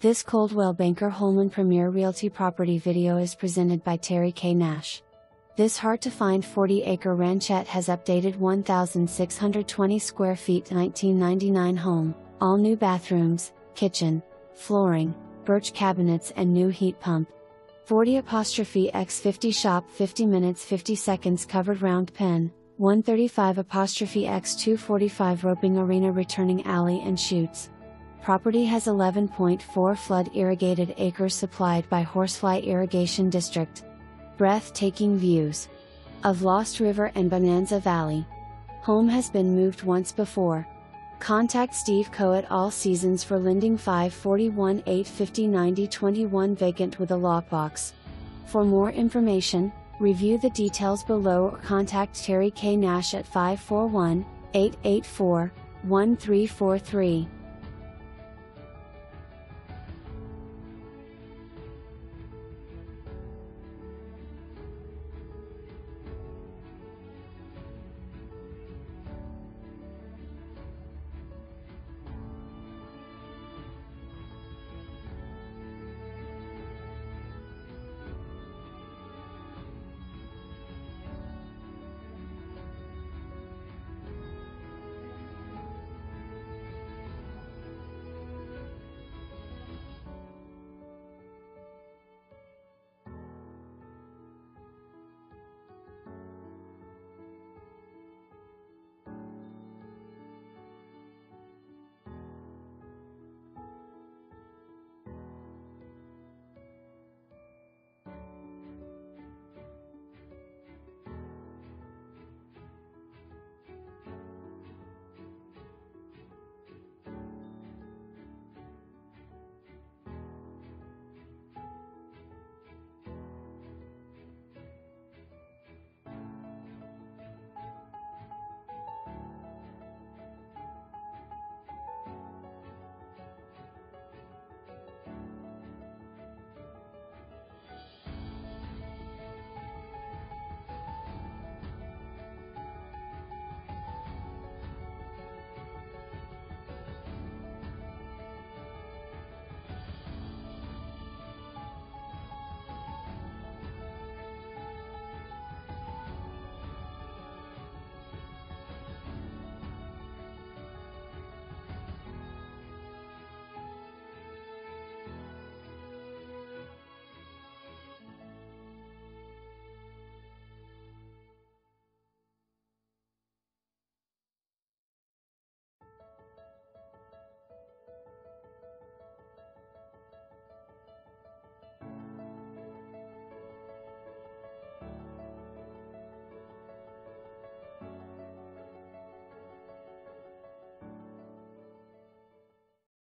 This Coldwell Banker Holman Premier Realty property video is presented by Terry K. Nash. This hard to find 40 acre ranchette has updated 1,620 square feet 1999 home, all new bathrooms, kitchen, flooring, birch cabinets, and new heat pump. 40 apostrophe x 50 shop 50 minutes 50 seconds covered round pen, 135 apostrophe x 245 roping arena returning alley and chutes. Property has 11.4 flood irrigated acres supplied by Horsefly Irrigation District. Breathtaking views of Lost River and Bonanza Valley. Home has been moved once before. Contact Steve Coe at all seasons for lending 541 850 9021 vacant with a lockbox. For more information, review the details below or contact Terry K. Nash at 541 884 1343.